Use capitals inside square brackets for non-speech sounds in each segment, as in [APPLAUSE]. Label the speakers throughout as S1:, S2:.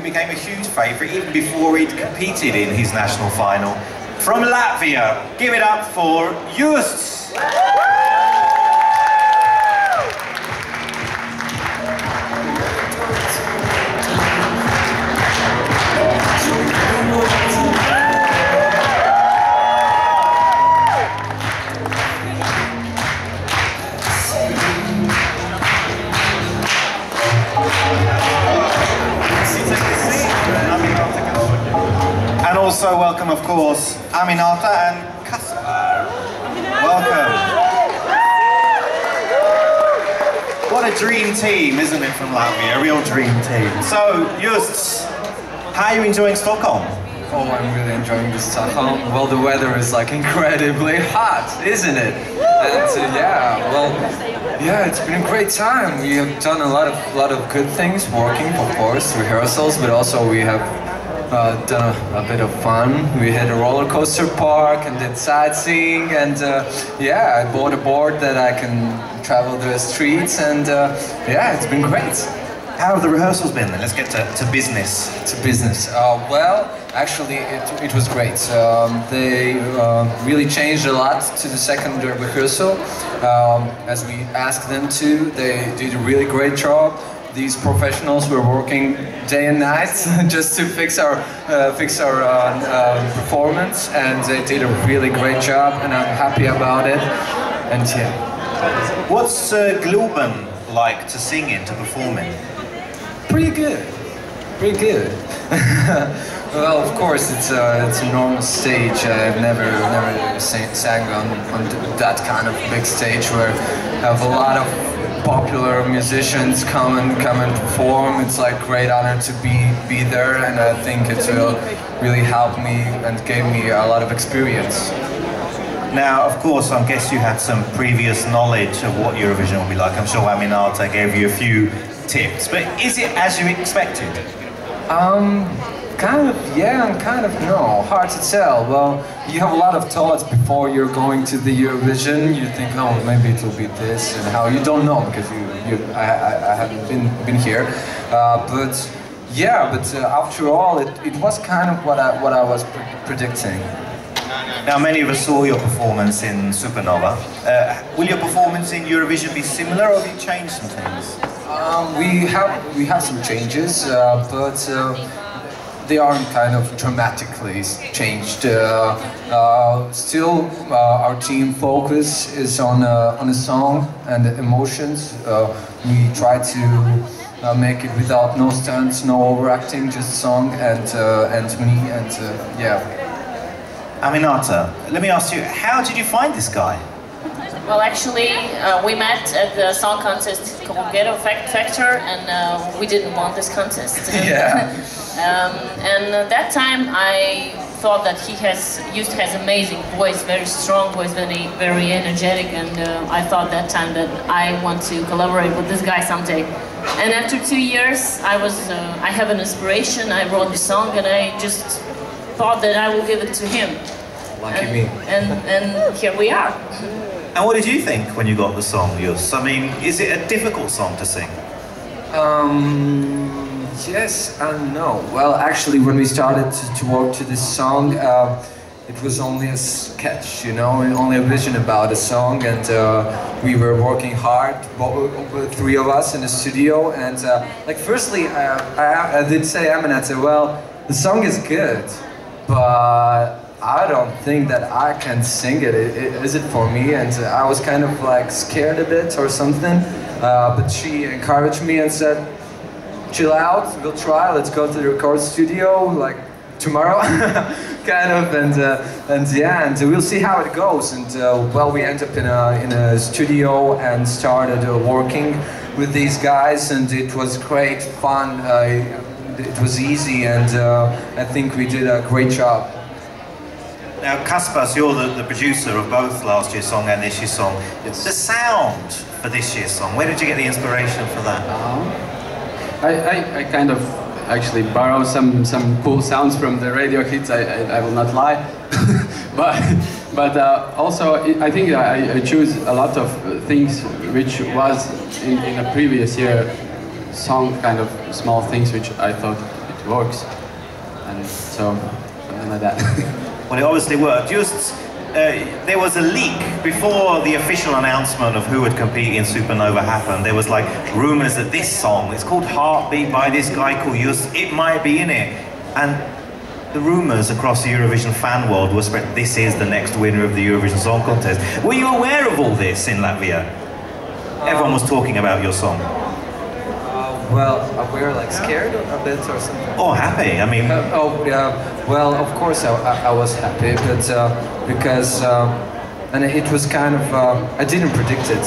S1: became a huge favourite even before he'd competed in his national final. From Latvia, give it up for Justs! Also welcome, of course, Aminata and Kaspar. Welcome. What a dream team, isn't it, from Latvia? A real dream team. So, Justs, how are you enjoying Stockholm?
S2: Oh, I'm really enjoying this Stockholm. Well, the weather is like [LAUGHS] incredibly hot, isn't it? And uh, yeah, well, yeah, it's been a great time. We have done a lot of lot of good things, working, of course, rehearsals, but also we have uh, done a, a, bit of fun. We hit a roller coaster park and did sightseeing, and uh, yeah, I bought a board that I can travel the streets, and uh, yeah, it's been great.
S1: How have the rehearsals been then? Let's get to, to business.
S2: To business. Uh, well, actually, it, it was great. Um, they uh, really changed a lot to the second rehearsal. Um, as we asked them to, they did a really great job these professionals were working day and night [LAUGHS] just to fix our uh, fix our uh, uh, performance, and they did a really great job, and I'm happy about it. And yeah.
S1: What's uh, Globen like to sing in, to perform in?
S2: Pretty good. Pretty good. [LAUGHS] well, of course, it's a it's a normal stage. I've never never sang, sang on on that kind of big stage where I have a lot of popular musicians come and come and perform. It's like great honor to be be there, and I think it will really help me and gave me a lot of experience.
S1: Now, of course, I guess you had some previous knowledge of what Eurovision will be like. I'm sure Aminata gave you a few tips, but is it as you expected?
S2: Um, kind of yeah and kind of no. Hard to tell. Well, you have a lot of thoughts before you're going to the Eurovision. You think, oh, maybe it will be this and how. You don't know because you, you I, I, I haven't been been here, uh, but yeah. But uh, after all, it, it was kind of what I what I was pre predicting.
S1: Now, many of us saw your performance in Supernova. Uh, will your performance in Eurovision be similar, or have you changed some things?
S2: Um, we have we have some changes, uh, but uh, they aren't kind of dramatically changed. Uh, uh still, uh, our team focus is on on a song and emotions. Uh, we try to make it without no stunts, no overacting, just song and and me and yeah.
S1: Aminata, let me ask you, how did you find this guy?
S3: Well, actually, uh, we met at the song contest called Ghetto Factor, and uh, we didn't want this contest. [LAUGHS]
S2: yeah. [LAUGHS]
S3: um, and at that time, I thought that he has used has amazing voice, very strong voice, very very energetic, and uh, I thought that time that I want to collaborate with this guy someday. And after two years, I was uh, I have an inspiration. I wrote the song, and I just thought that I will give it to him.
S2: Lucky
S3: and,
S2: me.
S3: And and here we are.
S1: And what did you think when you got the song, Justs? I mean, is it a difficult song to sing?
S2: Um, yes and no. Well, actually, when we started to, work to this song, uh, it was only a sketch, you know, only a vision about a song, and uh, we were working hard, three of us in the studio, and uh, like, firstly, I, I, I did say Aminata, well, the song is good, but I don't think that I can sing it. it, it is it for me? And uh, I was kind of like scared a bit or something. Uh, but she encouraged me and said, chill out, we'll try, let's go to the record studio like tomorrow, [LAUGHS] kind of, and uh, and yeah, and we'll see how it goes. And uh, well, we end up in a in a studio and started uh, working with these guys, and it was great fun. Uh, it was easy, and I think we did a great job.
S1: Now, Kaspars, you're the, the, producer of both last year's song and this year's song. The sound for this year's song, where did you get the inspiration for that?
S4: Uh, I, I, I, kind of actually borrowed some, some cool sounds from the radio hits, I, I, I will not lie. [LAUGHS] but but uh, also, I think I, I choose a lot of things which was in, in a previous year song, kind of small things which I thought it works. And so, something like that. [LAUGHS]
S1: Well, it obviously worked. Just uh, there was a leak before the official announcement of who would compete in Supernova happened. There was like rumors that this song, it's called Heartbeat by this guy called Justs, it might be in it. And the rumors across the Eurovision fan world were spread. This is the next winner of the Eurovision Song Contest. Were you aware of all this in Latvia? Everyone was talking about your song.
S2: Uh, well, uh, we were like scared a bit or something.
S1: Oh, happy. I mean,
S2: Uh, oh, yeah. Well, of course I, I, I was happy, but uh, because um, and it was kind of uh, I didn't predict it.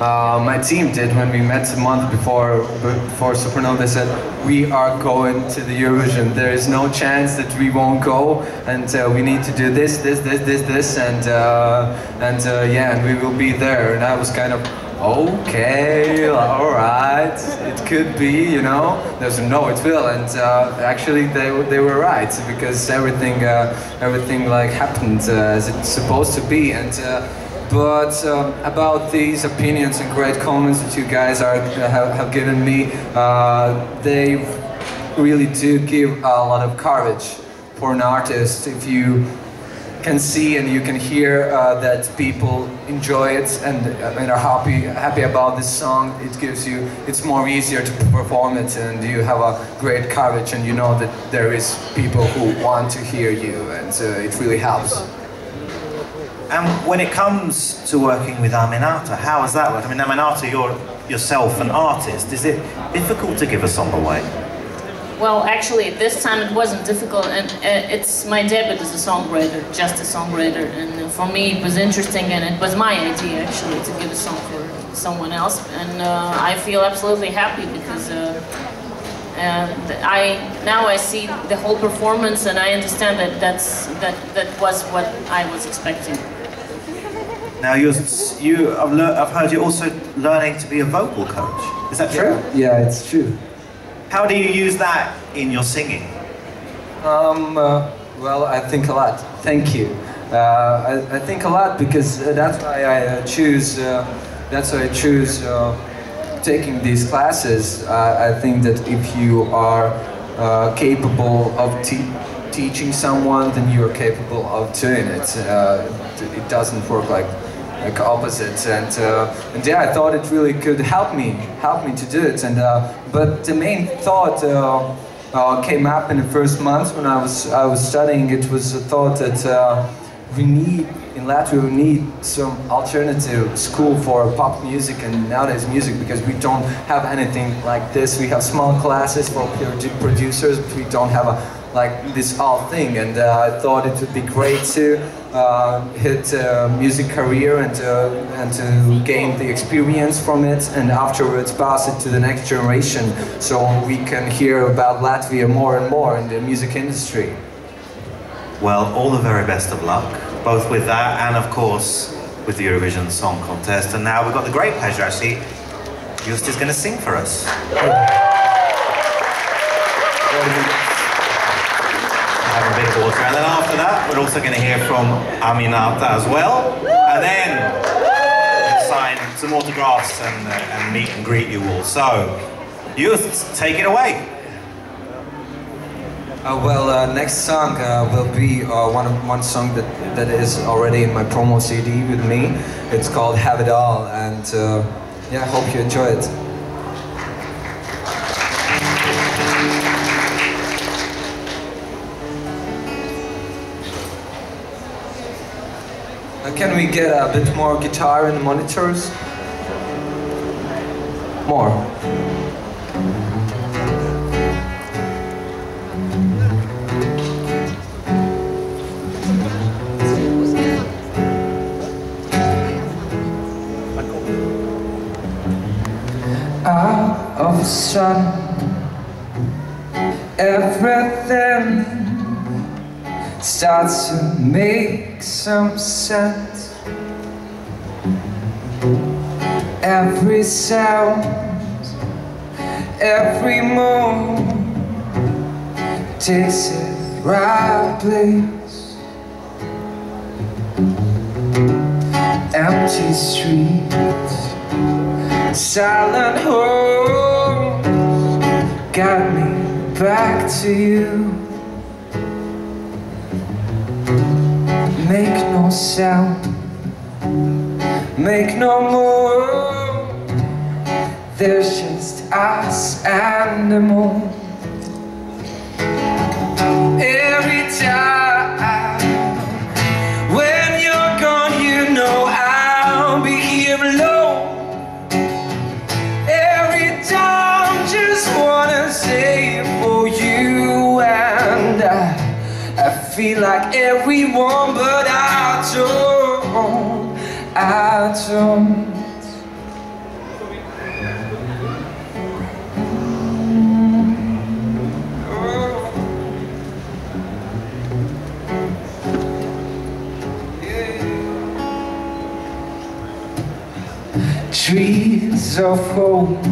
S2: Uh, my team did when we met a month before before Supernova. They said we are going to the Eurovision. There is no chance that we won't go, and uh, we need to do this, this, this, this, this, and uh, and uh, yeah, and we will be there. And I was kind of okay, all right, it could be, you know. There's no, it will, and uh, actually they they were right because everything uh, everything like happened uh, as it's supposed to be, and. Uh, but um, about these opinions and great comments that you guys are have, have given me, uh, they really do give a lot of courage for an artist if you can see and you can hear uh, that people enjoy it and, uh, and are happy happy about this song. It gives you it's more easier to perform it and you have a great courage and you know that there is people who want to hear you and uh, it really helps.
S1: And when it comes to working with Aminata, how does that work? I mean, Aminata, you're yourself an artist. Is it difficult to give a song away?
S3: Well, actually, this time it wasn't difficult, and uh, it's my debut as a songwriter, just a songwriter, and uh, for me it was interesting, and it was my idea actually to give a song for someone else, and uh, I feel absolutely happy because uh, uh, I now I see the whole performance, and I understand that that's that that was what I was expecting.
S1: Now, you're, you, I've, lear- I've heard you're also learning to be a vocal coach. Is that true?
S2: Yeah, it's true.
S1: How do you use that in your singing?
S2: Um, uh, well, I think a lot. Thank you. Uh, I, I think a lot because uh, that's why I uh, choose. Uh, that's why I choose uh, taking these classes. Uh, I think that if you are uh, capable of te- teaching someone, then you are capable of doing it. Uh, it- it doesn't work like like opposites. And uh, and yeah I thought it really could help me help me to do it. And uh, but the main thought uh, uh, came up in the first month when I was I was studying. It was a thought that uh, we need in Latvia we need some alternative school for pop music and nowadays music because we don't have anything like this. We have small classes for produ- producers but we don't have a like this all thing and uh, I thought it would be great to uh, hit a music career and to, and to gain the experience from it and afterwards pass it to the next generation so we can hear about Latvia more and more in the music industry.
S1: Well, all the very best of luck, both with that and, of course, with the Eurovision Song Contest. And now we've got the great pleasure, actually, Justs is going to sing for us. That, we're also going to hear from Aminata as well. And then sign some autographs and, uh, and meet and greet you all. So, Justs, take it away.
S2: Uh, well, uh, next song uh, will be uh, one one song that, that is already in my promo CD with me. It's called Have It All, and uh, yeah, I hope you enjoy it. Can we get a bit more guitar in the monitors? More. All of a sudden, everything starts to make some sense. Every sound, every move takes it right place. Empty streets silent homes got me back to you. Make no sound, make no move. There's just us and the moon. Every time when you're gone, you know I'll be here alone. Every time, just wanna say it for you and I, I feel like everyone, but don't, I don't. Trees of hope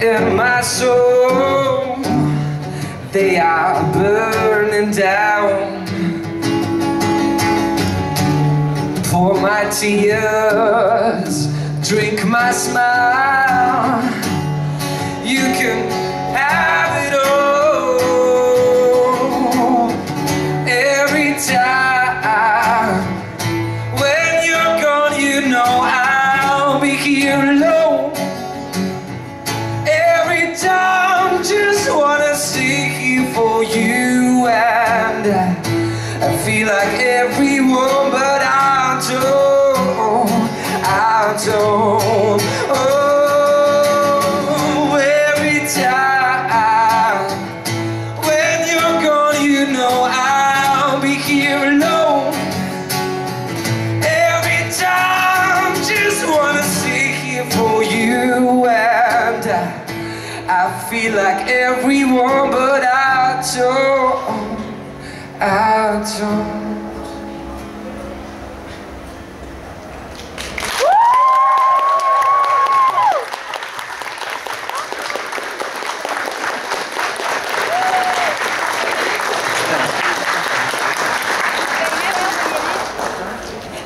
S2: in my soul, they are burning down. Pour my tears, drink my smile. You can have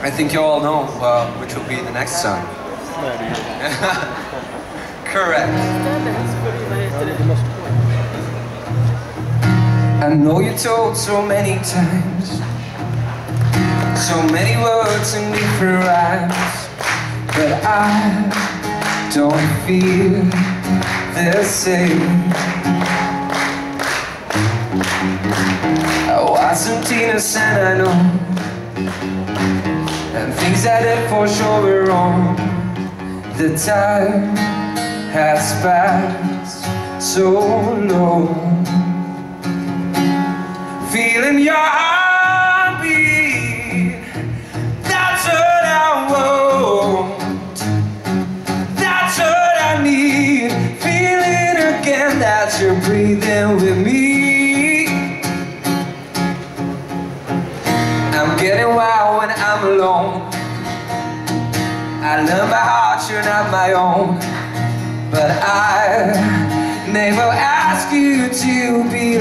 S2: I think you all know uh, which will be the next song. [LAUGHS] Correct. I know you told so many times, so many words in different rhymes, but I don't feel the same. I wasn't innocent, I know. And things it for sure we're wrong The time has passed so long. Feeling your heartbeat That's what I want. That's what I need. Feeling again that you're breathing with me I learn by heart you're not my own. But I never ask you to be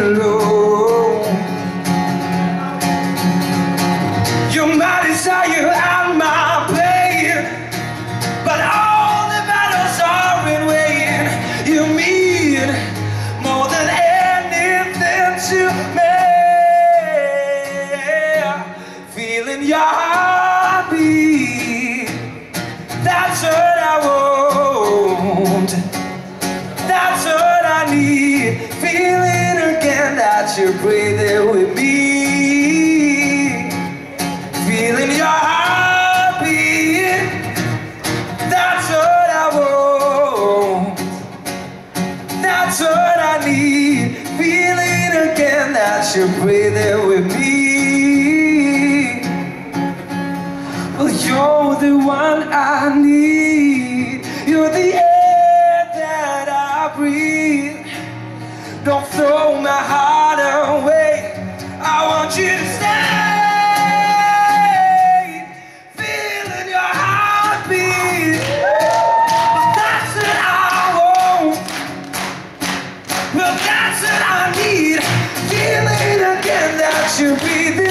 S2: What I need. Feeling again that you're breathing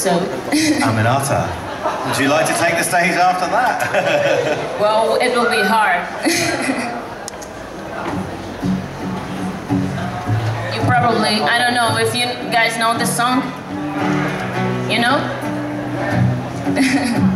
S3: So. [LAUGHS]
S1: Aminata, would you like to take the stage after that? [LAUGHS]
S3: well, it will be hard. [LAUGHS] you probably, I don't know if you guys know this song you know? [LAUGHS]